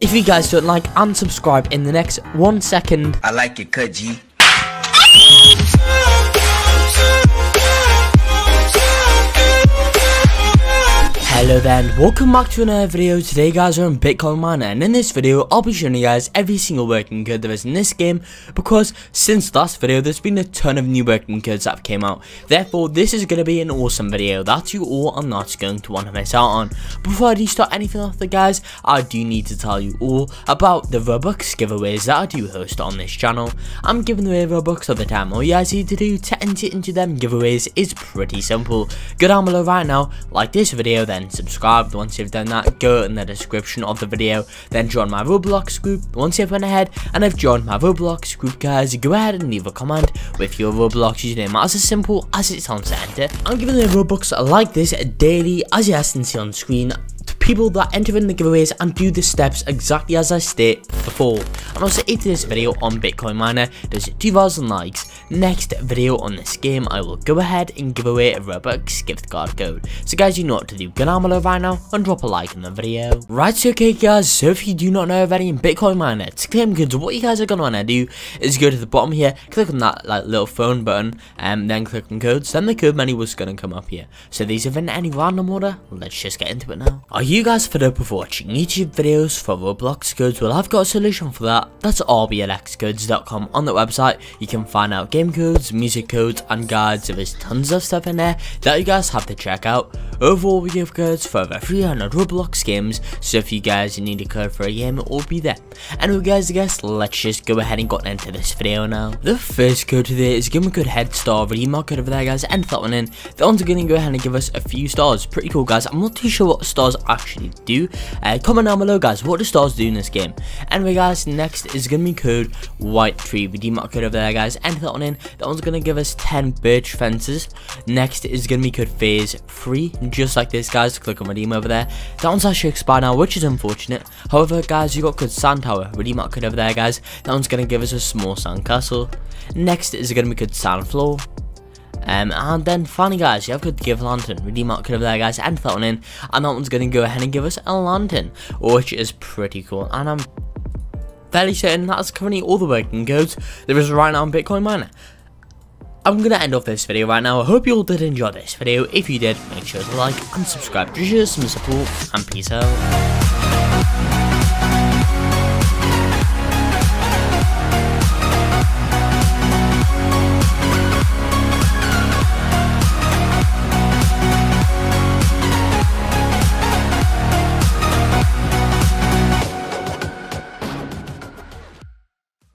If you guys don't like and subscribe in the next one second. I like it, cut Hello then, welcome back to another video. Today guys we're on Bitcoin Miner and in this video I'll be showing you guys every single working code there is in this game because since last video there's been a ton of new working codes that have came out. Therefore this is going to be an awesome video that you all are not going to want to miss out on. Before I do start anything off the guys, I do need to tell you all about the Robux giveaways that I do host on this channel. I'm giving away Robux all the time. All you guys need to do to enter into them giveaways is pretty simple. Go down below right now, like this video then subscribe. Once you've done that, go in the description of the video, then join my Roblox group. Once you've went ahead and have joined my Roblox group, guys, go ahead and leave a comment with your Roblox username as simple as it sounds to enter. Uh, I'm giving the Robux like this daily, as you can see on screen people that enter in the giveaways and do the steps exactly as I state before. And also if this video on Bitcoin Miner does 2000 likes, next video on this game I will go ahead and give away a Robux gift card code. So guys you know what to do, go down below right now and drop a like in the video. Right so okay guys, so if you do not know already in Bitcoin Miner, to claim goods what you guys are going to want to do is go to the bottom here, click on that like little phone button and then click on codes, then the code menu was going to come up here. So these are in any random order, let's just get into it now. Are you guys fed up with watching YouTube videos for Roblox codes? Well, I've got a solution for that. That's rblxcodes.com. On the website, you can find out game codes, music codes, and guides. There's tons of stuff in there that you guys have to check out. Overall, we give codes for over 300 Roblox games, so if you guys need a code for a game, it will be there. Anyway, guys, I guess let's just go ahead and get into this video now. The first code today is give me a good head star redeem code over there, guys, and that one in. That one's going to go ahead and give us a few stars. Pretty cool, guys. I'm not too sure what stars actually do. Uh, comment down below, guys, what do stars do in this game? Anyway, guys, next is to be code white tree redeem code over there, guys, and that one in. That one's going to give us 10 birch fences. Next is going to be code phase 3 just like this guys. Click on redeem over there. That one's actually expired now which is unfortunate. However guys you got good sand tower. Redeem code over there guys. That one's gonna give us a small sand castle. Next is gonna be good sand floor. Um, and then finally guys, you have good give lantern, redeem code over there guys, and that one in, and that one's going to go ahead and give us a lantern, which is pretty cool, and I'm fairly certain that's currently all the working codes there is right now on Bitcoin Miner. I'm to end off this video right now. I hope you all did enjoy this video. If you did, make sure to like and subscribe to show some support. And peace out.